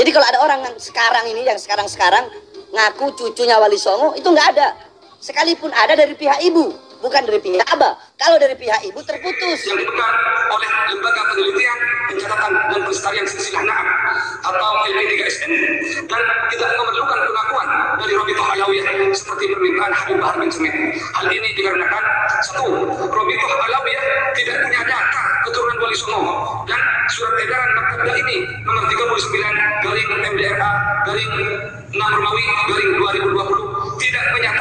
Jadi kalau ada orang yang sekarang ini, yang sekarang-sekarang ngaku cucunya Wali Songo, itu nggak ada. Sekalipun ada dari pihak ibu, bukan dari pihak abah. Kalau dari pihak ibu terputus. yang dipegang oleh Lembaga Penelitian, Pencatatan dan Pelestarian Silsilah Naam atau LP3SN dan tidak memerlukan dari Robito Alawiyah seperti permintaan Habib Bahar bin Smith. Hal ini dikarenakan satu, Robito Alawiyah tidak punya data keturunan Wali Songo dan surat edaran Maktabda ini nomor 39 garing MDRA garing 6 Romawi garing 2020 tidak menyatakan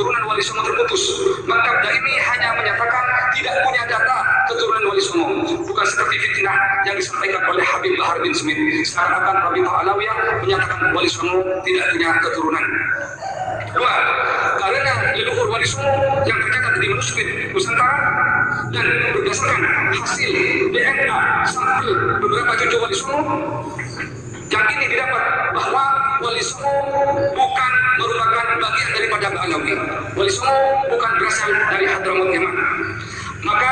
keturunan Wali Songo terputus. Maktabda ini hanya menyatakan tidak punya data keturunan Wali Songo. Bukan seperti fitnah yang disampaikan oleh Habib Bahar bin Smith. Seakan-akan Rabi Alawiyah menyatakan Wali Songo tidak punya keturunan. Dua, karena leluhur Wali Songo yang tercatat di manuskrip Nusantara dan berdasarkan hasil DNA sampel beberapa cucu Wali Songo yang ini didapat bahwa Wali Songo bukan merupakan bagian daripada Alawi. Songo bukan berasal dari Hadramaut Yaman. Maka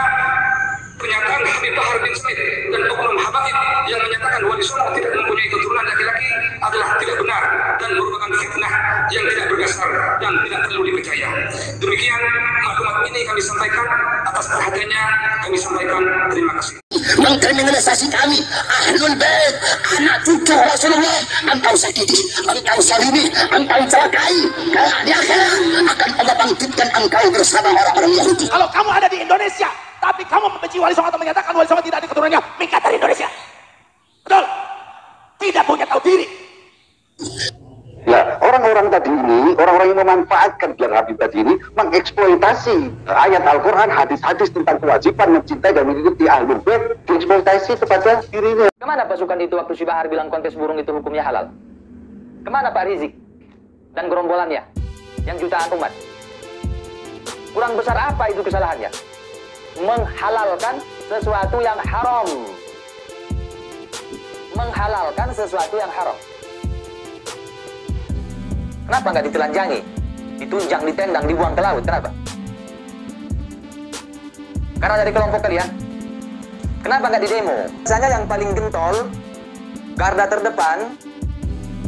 pernyataan Habib Bahar bin Smith dan oknum habaib yang menyatakan Wali Songo tidak mempunyai keturunan laki-laki adalah tidak benar dan merupakan fitnah yang tidak berdasar dan tidak perlu dipercaya. Demikian maklumat ini kami sampaikan atas perhatiannya kami sampaikan terima kasih. Mengkriminalisasi kami Ahlul Bait anak cucu Rasulullah engkau sakiti engkau salimi engkau celakai di akhirat akan Allah bangkitkan engkau bersama orang-orang Yahudi Kalau kamu ada di Indonesia, tapi kamu membenci Wali Songo atau menyatakan Wali Songo tidak ada keturunannya, minggat dari Indonesia. Betul? Tidak punya tahu diri. Nah, orang-orang tadi memanfaatkan bilang Habib tadi ini, mengeksploitasi ayat Al-Quran, hadis-hadis tentang kewajiban mencintai dan mengikuti Ahlul Bait, dieksploitasi kepada dirinya. Ke mana pasukan itu waktu si bilang kontes burung itu hukumnya halal? Ke mana Pak Rizik dan gerombolannya yang jutaan umat? Kurang besar apa itu kesalahannya? Menghalalkan sesuatu yang haram. Menghalalkan sesuatu yang haram. Kenapa nggak ditelanjangi? Ditunjang, ditendang, dibuang ke laut. Kenapa? Karena dari kelompok kalian. Kenapa nggak di demo? Misalnya yang paling gentol, garda terdepan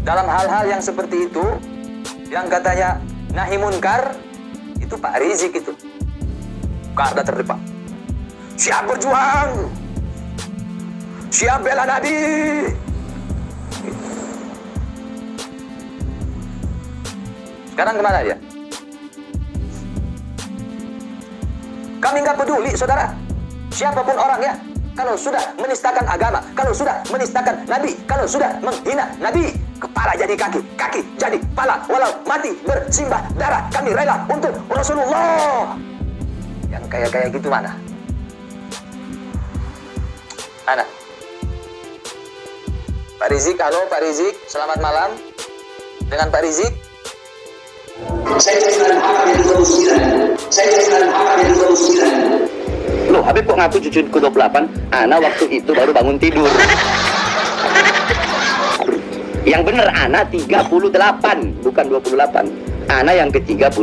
dalam hal-hal yang seperti itu, yang katanya nahi munkar, itu Pak Rizik itu. Garda terdepan. Siap berjuang. Siap bela Nabi. Sekarang ke mana dia? Kami nggak peduli, saudara. Siapa pun orangnya, kalau sudah menistakan agama, kalau sudah menistakan Nabi, kalau sudah menghina Nabi, kepala jadi kaki, kaki jadi pala, walau mati bersimbah darah, kami rela untuk Rasulullah. Yang kayak-kayak gitu mana? Mana? Pak Rizik, halo Pak Rizik, selamat malam. Dengan Pak Rizik, saya Muhammad yang 29 saya Muhammad yang 29 Loh, Habib kok ngaku cucu ke 28? Ana waktu itu baru bangun tidur. Yang bener Ana 38, bukan 28. Ana yang ke 38.